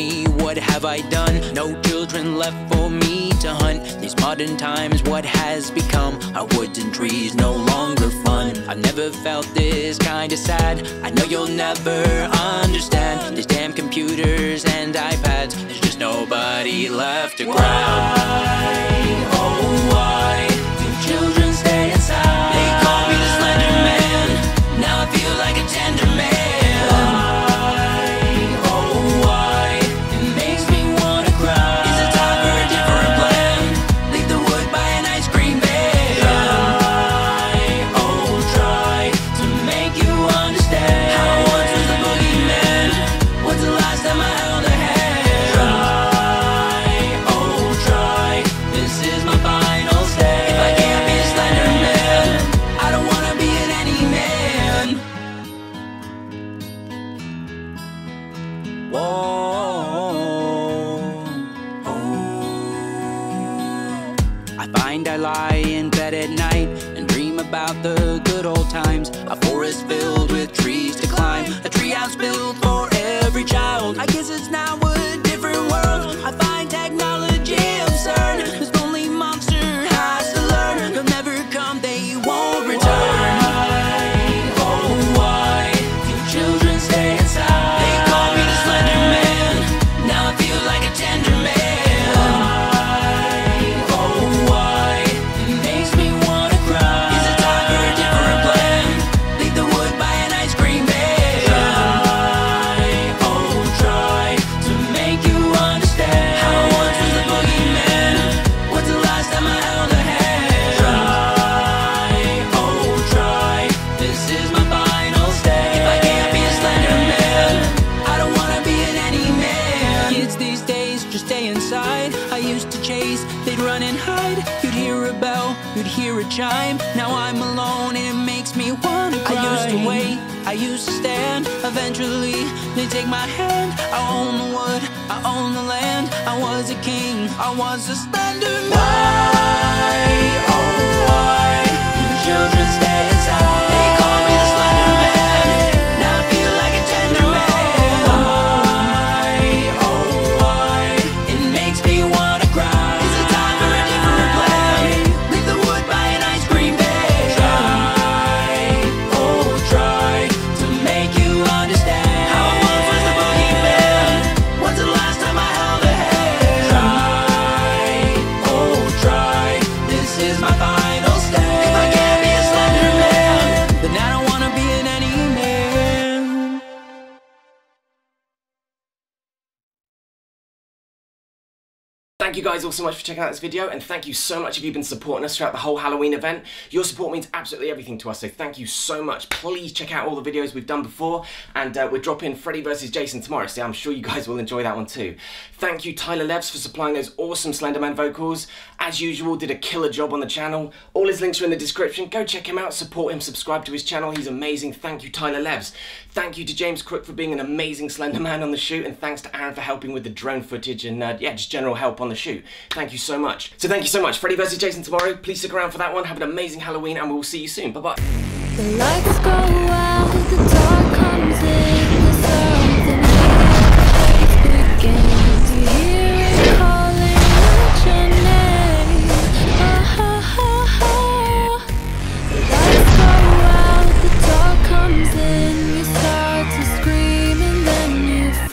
Me, what have I done? No children left for me to hunt. These modern times, what has become? Our woods and trees no longer fun. I've never felt this kind of sad. I know you'll never understand. These damn computers and iPads, there's just nobody left to grab. I find I lie in bed at night and dream about the good old times. A forest filled with trees to climb, I used to chase, they'd run and hide. You'd hear a bell, you'd hear a chime. Now I'm alone and it makes me wanna cry. I used to wait, I used to stand. Eventually, they take my hand. I own the wood, I own the land. I was a king, I was a slender man. Why, oh why, do children stay Thank you guys all so much for checking out this video and thank you so much if you've been supporting us throughout the whole Halloween event. Your support means absolutely everything to us so thank you so much. Please check out all the videos we've done before and uh, we're dropping Freddy vs Jason tomorrow so I'm sure you guys will enjoy that one too. Thank you Tyler Levs for supplying those awesome Slenderman vocals. As usual did a killer job on the channel. All his links are in the description. Go check him out, support him, subscribe to his channel. He's amazing. Thank you Tyler Levs. Thank you to James Crook for being an amazing Slenderman on the shoot and thanks to Aaron for helping with the drone footage and uh, yeah just general help on the shoot. Thank you so much. So thank you so much. Freddy vs Jason tomorrow. Please stick around for that one. Have an amazing Halloween and we will see you soon. Bye bye.